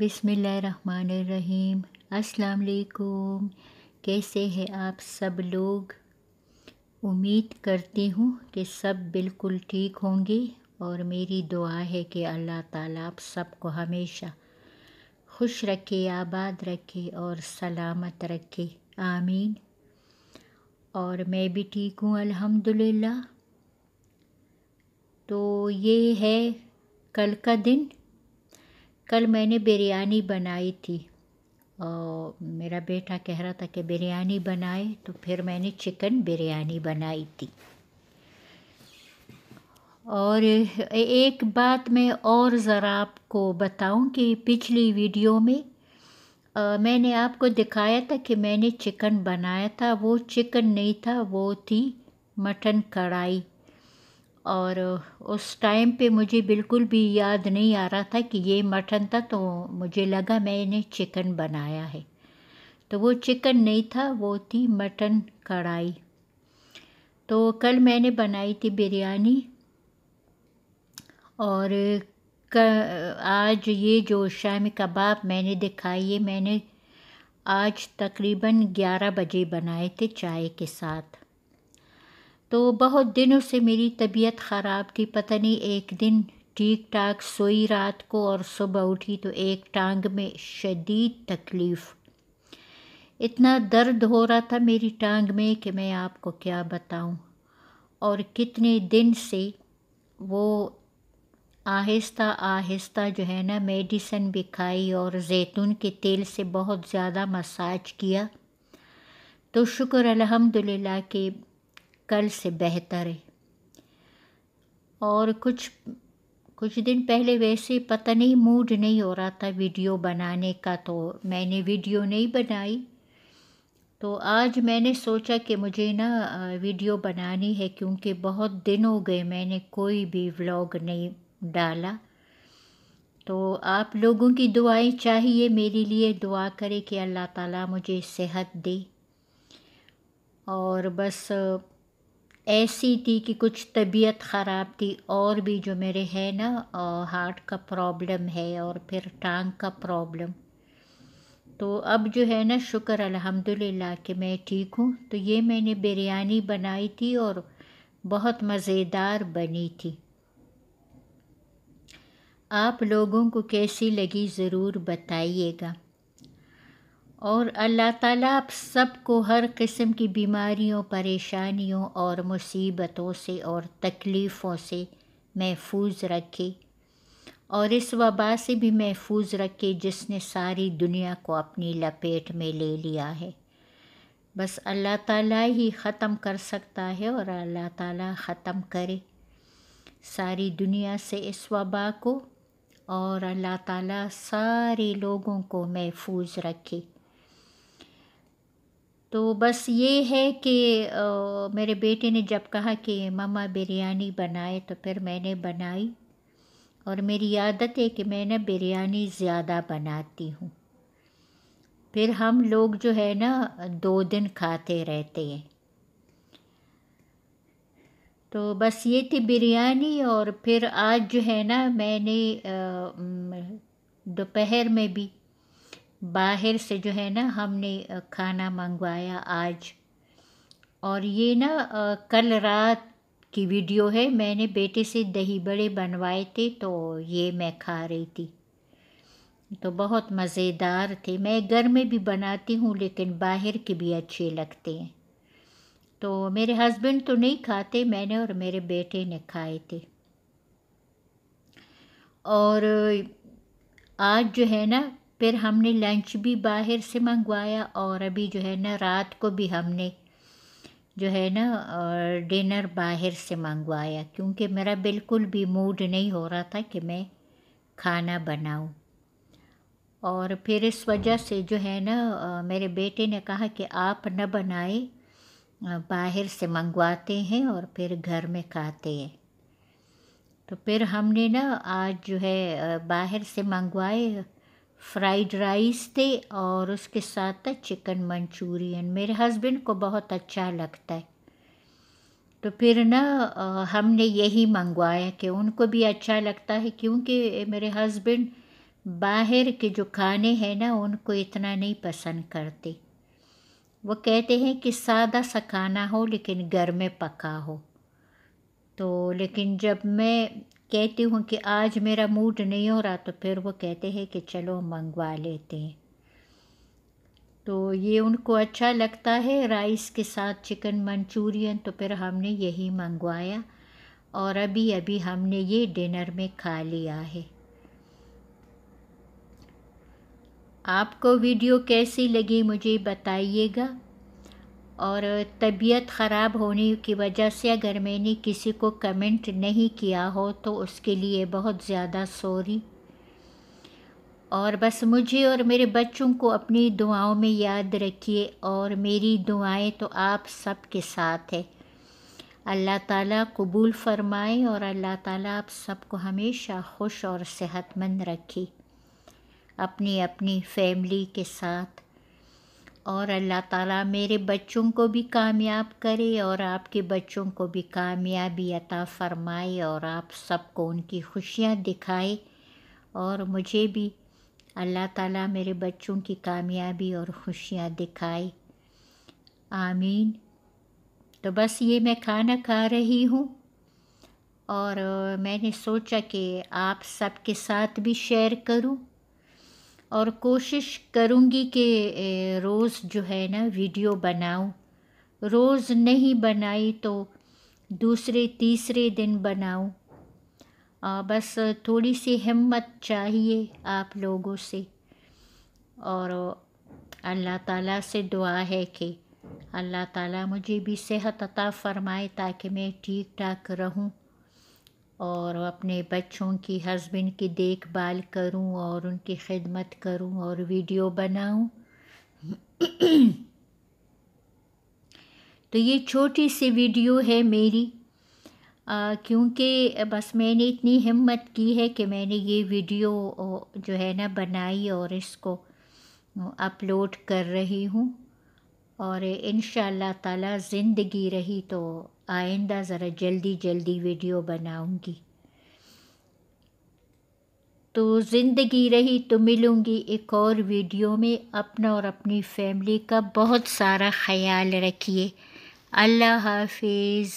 बिसमीम अस्सलाम वालेकुम कैसे हैं आप सब लोग? उम्मीद करती हूँ कि सब बिल्कुल ठीक होंगे और मेरी दुआ है कि अल्लाह ताला आप सबको हमेशा खुश रखे, आबाद रखे और सलामत रखे। आमीन। और मैं भी ठीक हूँ, अल्हम्दुलिल्लाह। तो ये है कल का दिन। कल मैंने बिरयानी बनाई थी। और मेरा बेटा कह रहा था कि बिरयानी बनाए तो फिर मैंने चिकन बिरयानी बनाई थी। और एक बात मैं और ज़रा आपको बताऊँ कि पिछली वीडियो में आ, मैंने आपको दिखाया था कि मैंने चिकन बनाया था वो चिकन नहीं था वो थी मटन कढ़ाई। और उस टाइम पे मुझे बिल्कुल भी याद नहीं आ रहा था कि ये मटन था तो मुझे लगा मैंने चिकन बनाया है। तो वो चिकन नहीं था, वो थी मटन कढ़ाई। तो कल मैंने बनाई थी बिरयानी और आज ये जो शामी कबाब मैंने दिखाई है, मैंने आज तकरीबन 11 बजे बनाए थे चाय के साथ। तो बहुत दिनों से मेरी तबीयत ख़राब थी। पता नहीं, एक दिन ठीक ठाक सोई रात को और सुबह उठी तो एक टांग में शदीद तकलीफ़। इतना दर्द हो रहा था मेरी टांग में कि मैं आपको क्या बताऊँ। और कितने दिन से वो आहिस्ता आहिस्ता जो है ना, मेडिसन भी खाई और जैतून के तेल से बहुत ज़्यादा मसाज किया। तो शुक्र अल्हम्दुलिल्लाह के कल से बेहतर है। और कुछ कुछ दिन पहले वैसे पता नहीं, मूड नहीं हो रहा था वीडियो बनाने का तो मैंने वीडियो नहीं बनाई। तो आज मैंने सोचा कि मुझे ना वीडियो बनानी है, क्योंकि बहुत दिन हो गए मैंने कोई भी व्लॉग नहीं डाला। तो आप लोगों की दुआएँ चाहिए मेरे लिए, दुआ करे कि अल्लाह ताला मुझे सेहत दे। और बस ऐसी थी कि कुछ तबीयत ख़राब थी, और भी जो मेरे है ना हार्ट का प्रॉब्लम है और फिर टांग का प्रॉब्लम। तो अब जो है ना, शुक्र अल्हम्दुलिल्लाह कि मैं ठीक हूँ। तो ये मैंने बिरयानी बनाई थी और बहुत मज़ेदार बनी थी। आप लोगों को कैसी लगी ज़रूर बताइएगा। और अल्लाह ताला आप सबको हर किस्म की बीमारियों, परेशानियों और मुसीबतों से और तकलीफ़ों से महफूज रखे और इस वबा से भी महफूज रखे जिसने सारी दुनिया को अपनी लपेट में ले लिया है। बस अल्लाह ताला ही ख़त्म कर सकता है और अल्लाह ताला ख़त्म करे सारी दुनिया से इस वबा को और अल्लाह ताला सारे लोगों को महफूज रखे। तो बस ये है कि मेरे बेटे ने जब कहा कि, मम्मा, बिरयानी बनाए तो फिर मैंने बनाई। और मेरी आदत है कि मैं ना बिरयानी ज़्यादा बनाती हूँ। फिर हम लोग जो है ना, दो दिन खाते रहते हैं। तो बस ये थी बिरयानी और फिर आज जो है ना, मैंने दोपहर में भी बाहर से जो है ना हमने खाना मंगवाया आज। और ये ना कल रात की वीडियो है। मैंने बेटे से दही बड़े बनवाए थे तो ये मैं खा रही थी। तो बहुत मज़ेदार थे। मैं घर में भी बनाती हूँ, लेकिन बाहर के भी अच्छे लगते हैं। तो मेरे हस्बैंड तो नहीं खाते, मैंने और मेरे बेटे ने खाए थे। और आज जो है ना फिर हमने लंच भी बाहर से मंगवाया और अभी जो है ना रात को भी हमने जो है ना डिनर बाहर से मंगवाया, क्योंकि मेरा बिल्कुल भी मूड नहीं हो रहा था कि मैं खाना बनाऊँ। और फिर इस वजह से जो है ना मेरे बेटे ने कहा कि आप न बनाए बाहर से मंगवाते हैं और फिर घर में खाते हैं। तो फिर हमने ना आज जो है बाहर से मंगवाए फ्राइड राइस थे और उसके साथ था चिकन मंचूरियन। मेरे हस्बैंड को बहुत अच्छा लगता है। तो फिर ना हमने यही मंगवाया कि उनको भी अच्छा लगता है क्योंकि मेरे हस्बैंड बाहर के जो खाने हैं ना, उनको इतना नहीं पसंद करते। वो कहते हैं कि सादा सा खाना हो, लेकिन घर में पका हो। तो लेकिन जब मैं कहती हूँ कि आज मेरा मूड नहीं हो रहा तो फिर वो कहते हैं कि चलो मंगवा लेते हैं। तो ये उनको अच्छा लगता है, राइस के साथ चिकन मंचूरियन तो फिर हमने यही मंगवाया। और अभी अभी हमने ये डिनर में खा लिया है। आपको वीडियो कैसी लगी मुझे बताइएगा। और तबीयत ख़राब होने की वजह से अगर मैंने किसी को कमेंट नहीं किया हो तो उसके लिए बहुत ज़्यादा सॉरी। और बस मुझे और मेरे बच्चों को अपनी दुआओं में याद रखिए और मेरी दुआएँ तो आप सब के साथ है। अल्लाह ताला कबूल फ़रमाए और अल्लाह ताला आप सबको हमेशा खुश और सेहतमंद रखे। अपनी अपनी फैमिली के साथ। और अल्लाह ताला मेरे बच्चों को भी कामयाब करे और आपके बच्चों को भी कामयाबी अता फ़रमाए और आप सबको उनकी खुशियाँ दिखाए। और मुझे भी अल्लाह ताला मेरे बच्चों की कामयाबी और खुशियाँ दिखाए। आमीन। तो बस ये मैं खाना खा रही हूँ और मैंने सोचा कि आप सबके साथ भी शेयर करूँ। और कोशिश करूँगी कि रोज़ जो है ना, वीडियो बनाऊँ। रोज़ नहीं बनाई तो दूसरे, तीसरे दिन बनाऊँ। बस थोड़ी सी हिम्मत चाहिए आप लोगों से। और अल्लाह ताला से दुआ है कि अल्लाह ताला मुझे भी सेहत अता फ़रमाए ताकि मैं ठीक ठाक रहूँ। और अपने बच्चों की हस्बैंड की देखभाल करूँ और उनकी खिदमत करूँ और वीडियो बनाऊँ। तो ये छोटी सी वीडियो है मेरी। क्योंकि बस मैंने इतनी हिम्मत की है कि मैंने ये वीडियो जो है ना बनाई और इसको अपलोड कर रही हूँ। और इन ताला ज़िंदगी रही तो आइंदा ज़रा जल्दी जल्दी वीडियो बनाऊँगी। तो ज़िंदगी रही तो मिलूँगी एक और वीडियो में। अपना और अपनी फैमिली का बहुत सारा ख्याल रखिए। अल्लाह हाफिज़।